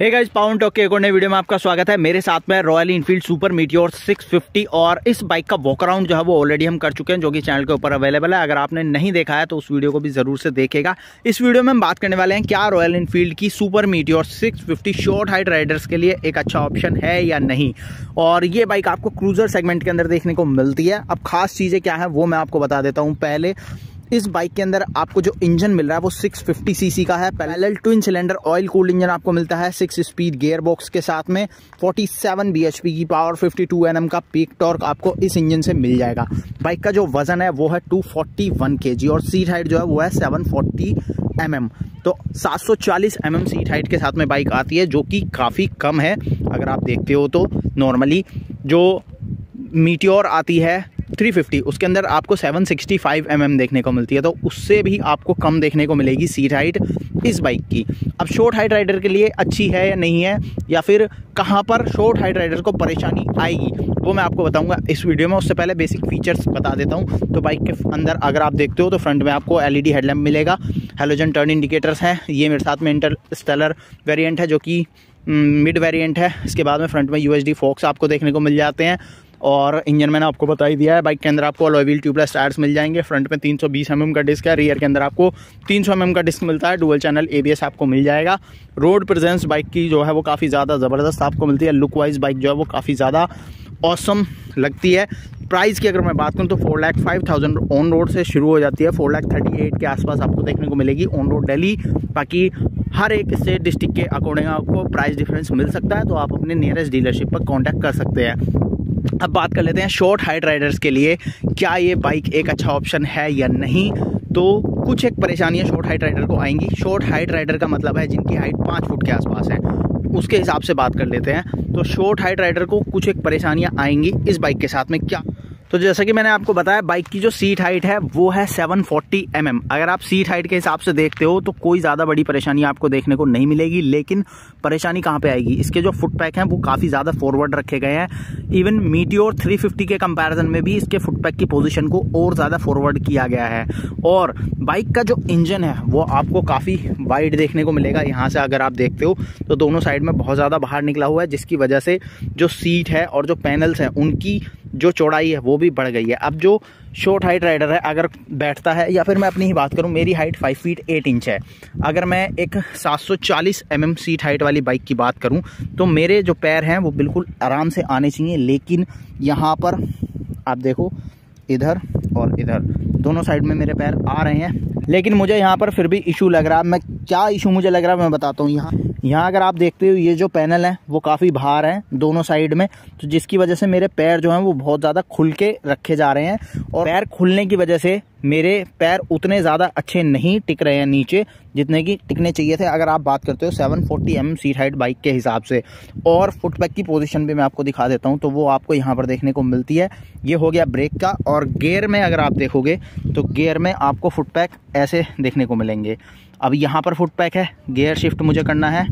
Hey guys pound talk के एक और नए वीडियो में आपका स्वागत है। मेरे साथ में रॉयल इनफील्ड सुपर मीटियोर 650 और इस बाइक का वॉक अराउंड जो है वो ऑलरेडी हम कर चुके हैं, जो कि चैनल के ऊपर अवेलेबल है। अगर आपने नहीं देखा है तो उस वीडियो को भी ज़रूर से देखेगा। इस वीडियो में हम बात करने वाले हैं, क्या रॉयल इनफील्ड की Super Meteor 650 short height riders के लिए एक अच्छा ऑप्शन है या नहीं? और ये बाइक आपको क्रूजर सेगमेंट के अंदर देखने को मिलती है। अब खास चीज़ें क्या है, वो मैं आपको बता देता हूँ। पहले इस बाइक के अंदर आपको जो इंजन मिल रहा है, वो 650 सीसी का है। Parallel twin cylinder oil cooled engine आपको मिलता है सिक्स स्पीड गियर बॉक्स के साथ में। 47 बीएचपी की power 52 N M peak torque आपको इस इंजन से मिल जाएगा। बाइक का जो वज़न है, वो है 241 केजी और सीट हाइट जो है, वो है 740 एमएम तो 740 एमएम सीट हाइट के साथ में बाइक आती है, जो कि काफ़ी कम है, अगर आप देखते हो तो। नॉर्मली जो मीटियोर आती है 350 उसके अंदर आपको 765 सिक्सटी mm देखने को मिलती है तो उससे भी आपको कम देखने को मिलेगी सीट हाइट इस बाइक की। अब शॉर्ट हाइट राइडर के लिए अच्छी है या नहीं है, या फिर कहाँ पर शॉर्ट हाइट राइडर को परेशानी आएगी, वो मैं आपको बताऊँगा इस वीडियो में। उससे पहले बेसिक फीचर्स बता देता हूँ। तो बाइक के अंदर अगर आप देखते हो तो फ्रंट में आपको एल हेडलैम्प मिलेगा। हेलोजन टर्न इंडिकेटर्स हैं, ये मेरे साथ में इंटर स्टेलर वेरियंट है, जो कि मिड वेरिएंट है। इसके बाद में फ्रंट में यू एच फोक्स आपको देखने को मिल जाते हैं। और इंजन मैंने आपको बता ही दिया है बाइक के अंदर आपको अलॉय व्हील ट्यूबलेस टायर्स मिल जाएँगे। फ्रंट में 320 सौ mm का डिस्क है रियर के अंदर आपको 300 सौ mm का डिस्क मिलता है डुअल चैनल एबीएस आपको मिल जाएगा। रोड प्रेजेंस बाइक की जो है वो काफ़ी ज़्यादा ज़बरदस्त आपको मिलती है लुक वाइज बाइक जो है वो काफ़ी ज़्यादा औसम लगती है। प्राइस की अगर मैं बात करूँ तो four lakh five thousand on road से शुरू हो जाती है फोर लैख थर्टी एट के आसपास आपको देखने को मिलेगी ऑन रोड डेली बाकी हर एक स्टेट डिस्ट्रिक्ट के अकॉर्डिंग आपको प्राइस डिफरेंस मिल सकता है तो आप अपने नियरेस्ट डीलरशिप पर कॉन्टैक्ट कर सकते हैं। अब बात कर लेते हैं शॉर्ट हाइट राइडर्स के लिए, क्या ये बाइक एक अच्छा ऑप्शन है या नहीं? तो कुछ एक परेशानियाँ शॉर्ट हाइट राइडर को आएँगी। शॉर्ट हाइट राइडर का मतलब है जिनकी हाइट पाँच फुट के आसपास है। उसके हिसाब से बात कर लेते हैं। तो शॉर्ट हाइट राइडर को कुछ एक परेशानियाँ आएँगी इस बाइक के साथ में। क्या तो जैसा कि मैंने आपको बताया बाइक की जो सीट हाइट है, वो है 740 फोर्टी mm अगर आप सीट हाइट के हिसाब से देखते हो तो कोई ज़्यादा बड़ी परेशानी आपको देखने को नहीं मिलेगी, लेकिन परेशानी कहाँ पे आएगी? इसके जो फुट पैक हैं, वो काफ़ी ज़्यादा फॉरवर्ड रखे गए हैं. इवन मीटियोर 350 के कंपैरिजन में भी इसके फुट पैक की पोजीशन को और ज़्यादा फॉरवर्ड किया गया है. और बाइक का जो इंजन है, वो आपको काफ़ी वाइड देखने को मिलेगा. यहाँ से अगर आप देखते हो तो दोनों साइड में बहुत ज़्यादा बाहर निकला हुआ है, जिसकी वजह से जो सीट है और जो पैनल्स हैं, उनकी जो चौड़ाई है, वो भी बढ़ गई है। अब जो शॉर्ट हाइट राइडर है, अगर बैठता है, या फिर मैं अपनी ही बात करूँ, मेरी height five feet eight inch है। अगर मैं एक 740 mm सीट हाइट वाली बाइक की बात करूँ तो मेरे जो पैर हैं, वो बिल्कुल आराम से आने चाहिए, लेकिन यहाँ पर आप देखो, इधर और इधर, दोनों साइड में मेरे पैर आ रहे हैं। लेकिन मुझे यहाँ पर फिर भी इशू लग रहा है। मैं क्या इशू मुझे लग रहा है, मैं बताता हूँ यहाँ। यहाँ अगर आप देखते हो, ये जो पैनल है, वो काफ़ी बाहर है, दोनों साइड में। तो जिसकी वजह से मेरे पैर जो हैं, वो बहुत ज़्यादा खुल के रखे जा रहे हैं। और पैर खुलने की वजह से मेरे पैर उतने ज़्यादा अच्छे नहीं टिक रहे हैं नीचे, जितने की टिकने चाहिए थे। अगर आप बात करते हो 740 forty M seat height bike के हिसाब से। और फुटपैक की पोजीशन भी मैं आपको दिखा देता हूँ तो वो आपको यहाँ पर देखने को मिलती है। ये हो गया ब्रेक का। और गेयर में अगर आप देखोगे तो गेयर में आपको फुटपैक ऐसे देखने को मिलेंगे। अब यहाँ पर फुट पैक है। गेयर शिफ्ट मुझे करना है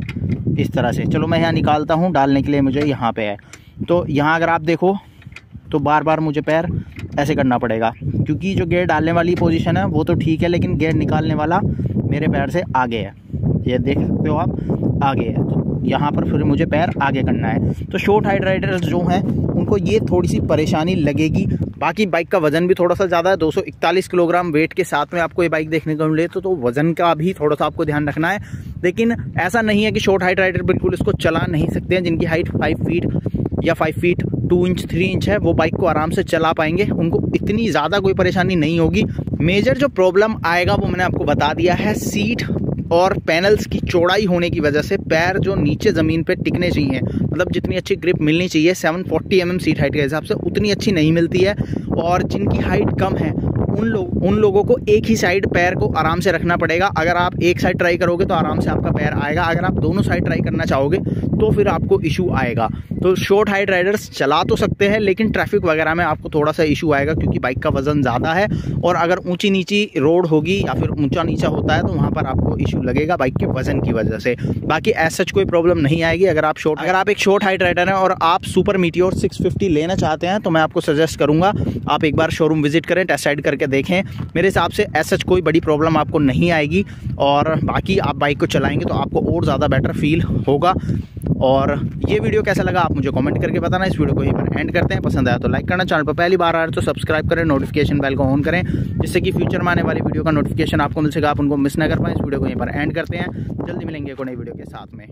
इस तरह से। चलो मैं यहाँ निकालता हूँ। डालने के लिए मुझे यहाँ पे है। तो यहाँ अगर आप देखो तो बार बार मुझे पैर ऐसे करना पड़ेगा। क्योंकि जो गेयर डालने वाली पोजिशन है, वो तो ठीक है, लेकिन गेयर निकालने वाला मेरे पैर से आगे है। ये देख सकते हो आप, आगे है। तो यहाँ पर फिर मुझे पैर आगे करना है। तो शॉर्ट हाइट राइडर्स जो हैं उनको ये थोड़ी सी परेशानी लगेगी। बाकी बाइक का वज़न भी थोड़ा सा ज़्यादा है 241 किलोग्राम वेट के साथ में आपको ये बाइक देखने को मिले तो, तो वज़न का भी थोड़ा सा आपको ध्यान रखना है। लेकिन ऐसा नहीं है कि शॉर्ट हाइट राइडर बिल्कुल इसको चला नहीं सकते हैं जिनकी हाइट फाइव फीट या five feet two inch three inch है वो बाइक को आराम से चला पाएँगे। उनको इतनी ज़्यादा कोई परेशानी नहीं होगी। मेजर जो प्रॉब्लम आएगा वो मैंने आपको बता दिया है सीट और पैनल्स की चौड़ाई होने की वजह से पैर जो नीचे ज़मीन पे टिकने चाहिए मतलब जितनी अच्छी ग्रिप मिलनी चाहिए 740 फोर्टी mm सीट हाइट के हिसाब से उतनी अच्छी नहीं मिलती है और जिनकी हाइट कम है, उन लोग उन लोगों को एक ही साइड पैर को आराम से रखना पड़ेगा। अगर आप एक साइड ट्राई करोगे तो आराम से आपका पैर आएगा। अगर आप दोनों साइड ट्राई करना चाहोगे तो फिर आपको इशू आएगा। तो शॉर्ट हाइट राइडर्स चला तो सकते हैं, लेकिन ट्रैफ़िक वगैरह में आपको थोड़ा सा इशू आएगा क्योंकि बाइक का वज़न ज़्यादा है और अगर ऊँची नीची रोड होगी या फिर ऊँचा नीचा होता है तो वहाँ पर आपको इशू लगेगा बाइक के वज़न की वजह से। बाकी ऐसा कोई प्रॉब्लम नहीं आएगी। अगर आप शॉर्ट अगर आप एक शॉर्ट हाइट राइडर हैं और आप सुपर मीटियोर 650 लेना चाहते हैं तो मैं आपको सजेस्ट करूँगा, आप एक बार शोरूम विज़िट करें टेस्ट राइड करके देखें। मेरे हिसाब से ऐसा कोई बड़ी प्रॉब्लम आपको नहीं आएगी और बाकी आप बाइक को चलाएँगे तो आपको और ज़्यादा बेटर फील होगा। और ये वीडियो कैसा लगा? आप मुझे कमेंट करके बताना इस वीडियो को यहीं पर एंड करते हैं। पसंद आया तो लाइक करना चैनल पर पहली बार आ रहे तो सब्सक्राइब करें नोटिफिकेशन बेल को ऑन करें, जिससे कि फ्यूचर में आने वाली वीडियो का नोटिफिकेशन आपको मिल सके। आप उनको मिस ना कर पाए। इस वीडियो को यहीं पर एंड करते हैं। जल्दी मिलेंगे को नई वीडियो के साथ में।